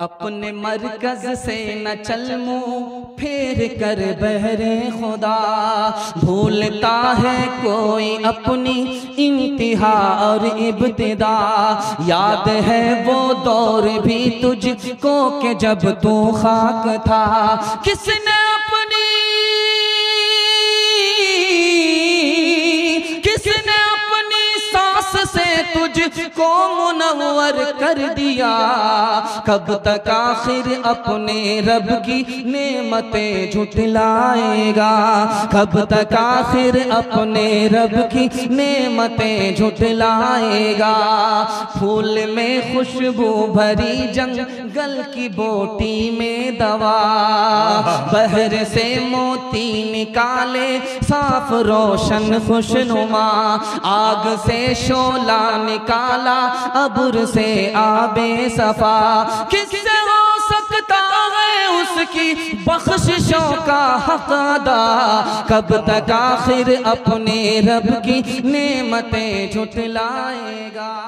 अपने मरकज से न चल मुँह फेर कर बहरे खुदा। भूलता है कोई अपनी इंतहा और इब्तदा। याद है वो दौर भी तुझको के जब तू खाक था, किसने तुझको मुनवर कर दिया। कब तक आखिर अपने रब की नेमतें झुटलाएगा कब तक आखिर अपने रब की नेमतें झुटलाएगा फूल में खुशबू भरी जंगल की बोटी में दवा। बहर से मोती निकाले, साफ़ रोशन खुशनुमा। आग से शोला निकाला, अबुर से आबे सफ़ा। किससे हो सकता है उसकी बख्शिशों का हक अदा? कब तक आखिर अपने रब की नेमतें झुटलाएगा